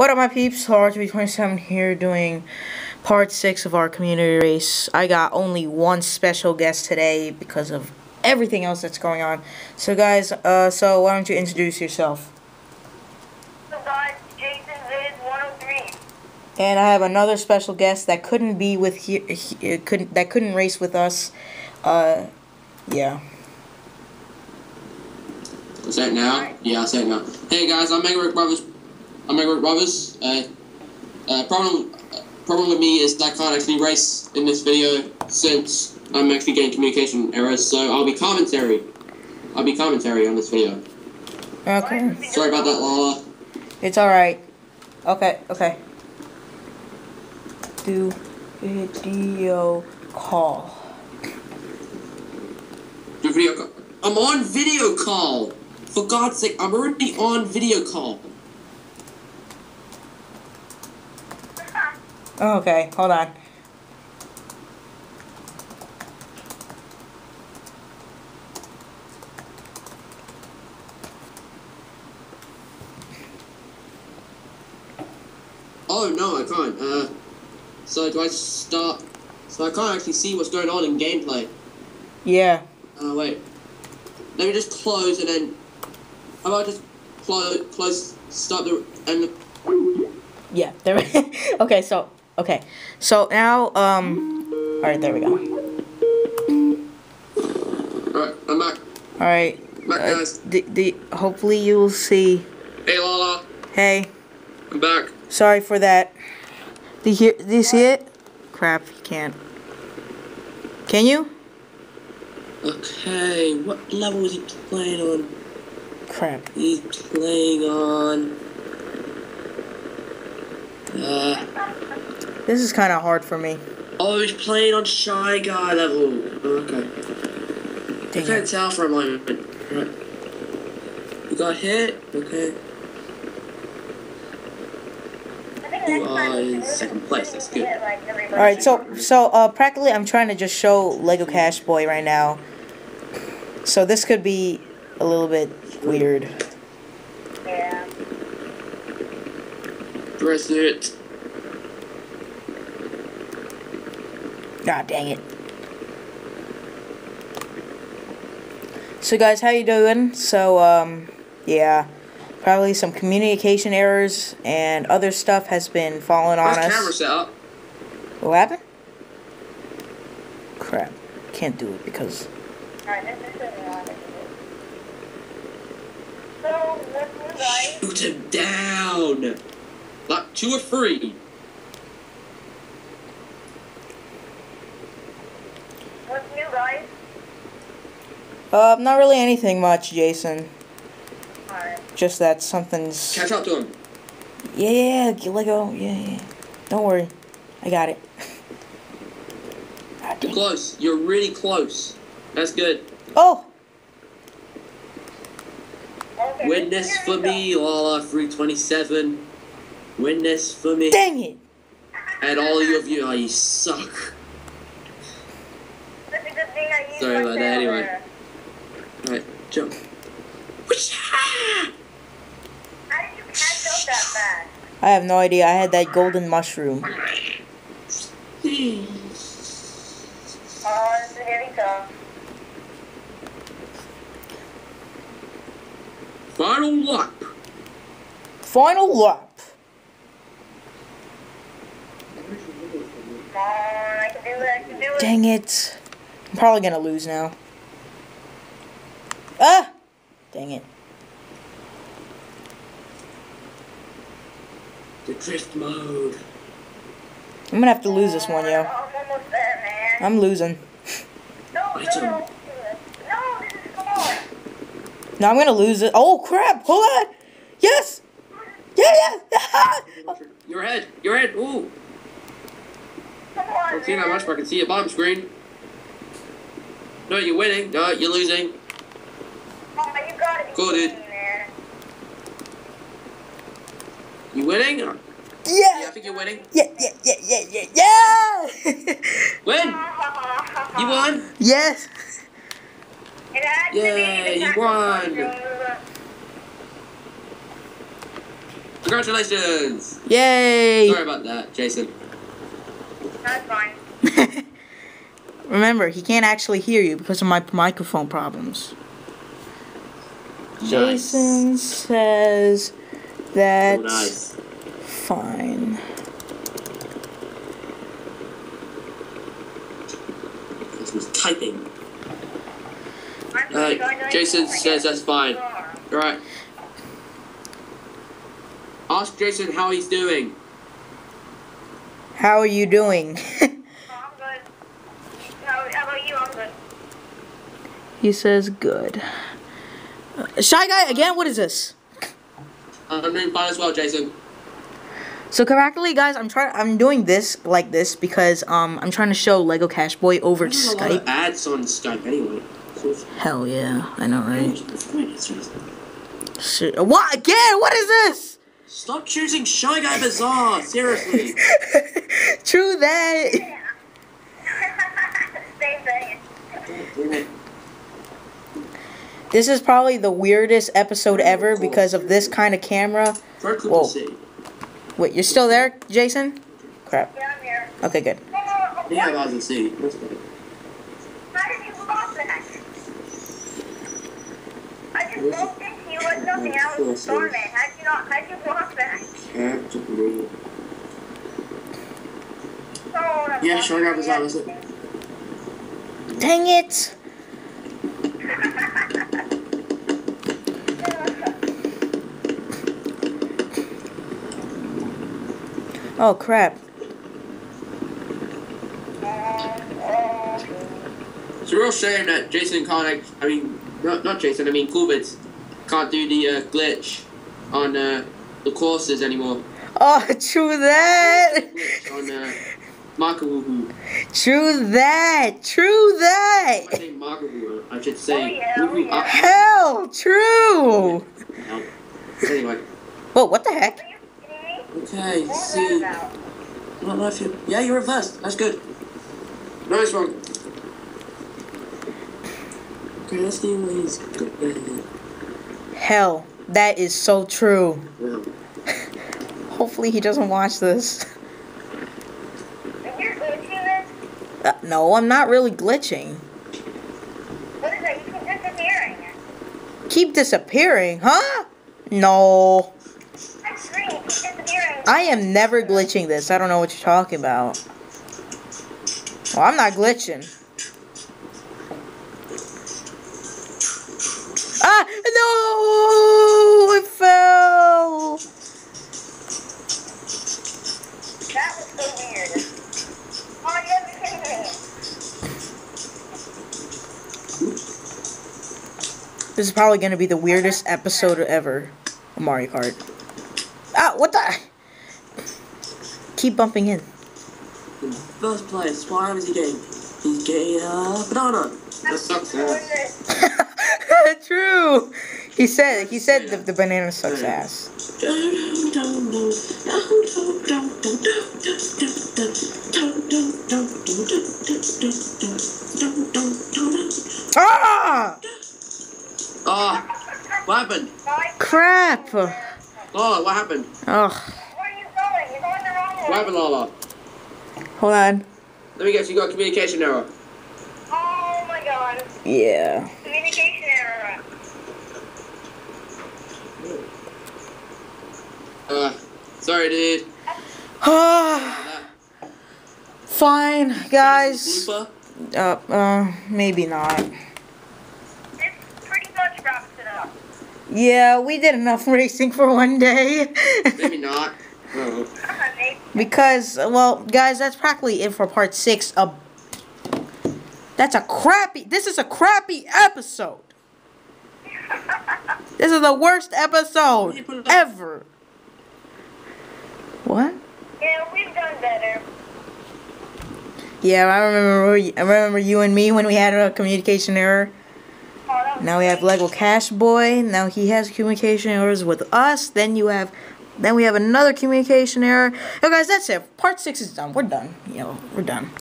What up, my peeps? RTB27 here doing part 6 of our community race. I got only one special guest today because of everything else that's going on. So, guys, uh, so why don't you introduce yourself? So guys, Jason Viz 103. And I have another special guest that couldn't be with here, he, couldn't that couldn't race with us. Uh, yeah. Is that now? Yeah, I say now. Hey guys, I'm Mega Rick Brothers. I'm Rick Brothers. Uh, uh, problem, uh, problem with me is that I can't actually race in this video since I'm actually getting communication errors. So I'll be commentary. I'll be commentary on this video. Okay. Sorry about that, Larlar. It's alright. Okay, okay. Do video call. Do video call. I'm on video call. For God's sake, I'm already on video call. Oh, okay, hold on. Oh no, I can't. Uh, so do I start? So I can't actually see what's going on in gameplay. Yeah. Uh, wait. Let me just close and then. How about just close, close, stop the and. The, Yeah, there Okay, so okay. So now um all right, there we go. Alright, I'm back. All right. Back, Uh, guys. the, the hopefully you will see. Hey, Larlar. Hey, I'm back. sorry for that. Do you hear do you see it? Crap, you can't. Can you? Okay, what level is he playing on? Crap. He's playing on. Uh, This is kind of hard for me. oh, he's playing on Shy Guy level. Okay. I Dang can't it. tell for a moment. Right. You got hit? Okay. I You are in second place, that's good. get, like, everybody- All right, so so uh practically I'm trying to just show Lego Cash Boy right now. So this could be a little bit weird. Yeah. Press it. God dang it. So guys, how you doing? So um yeah, probably some communication errors and other stuff has been falling on Where's camera us. set up? What happened? Crap. Can't do it because Alright, this is the one. So, what's new, guys? Shoot him down. Like two or three. What's new, guys? uh not really anything much, Jason. Alright. Just that something's Catch up to him. Yeah, yeah, yeah, Lego. Yeah, yeah. Don't worry. I got it. You're dang. close. You're really close. That's good. Oh, Okay, Win this here for me, Larlar 327. Witness for me. dang it. And all of you, oh, you suck. That's a good thing I used Sorry about that, anyway. Alright, jump. Whoosh! How did you catch up that fast? I have no idea. I had that golden mushroom. Oh, this is getting. Final lap. Final lap. Come on, I can do it, I can do it. Dang it. I'm probably gonna lose now. Ah! Dang it. The drift mode. I'm gonna have to lose this one, yo. I'm almost there, man. I'm losing. No, Wait no, till- no. No, this is, come I'm gonna lose it. Oh crap! Hold on. Yes. Yeah, yeah. your head. ahead. You're. Ooh. Come on, I don't see that much, but I can see your bottom screen. No, you're winning. No, you're losing. Oh, you gotta be Go, dude. kidding man. You winning? Yeah, yeah. I think you're winning. Yeah, yeah, yeah, yeah, yeah, yeah. Win. You won. yes. It had to Yay, be the you won. Congratulations! Yay! Sorry about that, Jason. That's fine. Remember, he can't actually hear you because of my microphone problems. Jason says that's Oh, nice. fine. This was typing. I'm Alright, going to- Jason says that's fine. Alright. Ask Jason how he's doing. How are you doing? I'm good. How, how about you? I'm good. He says good. Uh, Shy guy again. What is this? I'm doing fine as well, Jason. So correctly, guys, I'm trying. I'm doing this like this because um I'm trying to show Lego Cash Boy over There's a lot of Skype. ads on Skype anyway. So Hell yeah, I know, right? it's fine, it's fine. Shit. What again? What is this? Stop choosing Shy Guy Bazaar, seriously. True that. Same thing. Damn it. This is probably the weirdest episode ever because of this kind of camera. Whoa. Wait, you're still there, Jason? Crap. Yeah, I'm here. Okay, good. Yeah, We have eyes and C. That's good. How did you block that? I just looked into you with nothing. I was storming. How'd you not? How'd you block that? Can't believe it. Oh, Yeah, Shy Guy Bazaar, was it? Dang it! Oh crap. It's a real shame that Jason can't. I mean, not not Jason. I mean, Coolbits can't do the uh, glitch on uh, the courses anymore. Oh, true that! Glitch on uh, Maka Wuhu. True that! True that! I say Maka Wuhu. I should say. Oh, yeah, oh, yeah. Hell, true! Help. Anyway. Whoa, what the heck? Are you kidding me? Okay. See. that? I don't know if you. Yeah, you reversed. That's good. Nice one. Okay, let's see what he's good. Hell, that is so true. Well, Hopefully he doesn't watch this. If you're glitching this, Uh, no, I'm not really glitching. what is that? You keep disappearing. Keep disappearing, huh? No. I am never glitching this. I don't know what you're talking about. Well, I'm not glitching. Ah! No! It fell! That was so weird. Oh, you have to kidding. This is probably going to be the weirdest episode ever of Mario Kart. Ah, what the? Keep bumping in. in first place, why was he gay? He's gay, uh, banana. That sucks, man. True. He said he said the, the banana sucks ass. Ah! Oh, what happened? Crap. Oh, what happened? Ugh. Where are you going? You're going the wrong What happened, Larlar? Hold on. Let me guess, you got a communication error. Oh my god. Yeah. Communication error. Uh, sorry, dude. Ah. Fine, guys. Blooper? Uh, uh, maybe not. This pretty much wraps it up. Yeah, we did enough racing for one day. Maybe not. Maybe. because, well, guys, that's practically it for part six of. That's a crappy. This is a crappy episode. This is the worst episode ever. What? Yeah, we've done better. Yeah, I remember. I remember you and me when we had a communication error. Oh, Now we have Lego Cash Boy. Now he has communication errors with us. Then you have, then we have another communication error. Yo, guys, that's it. Part six is done. We're done. Yo, we're done.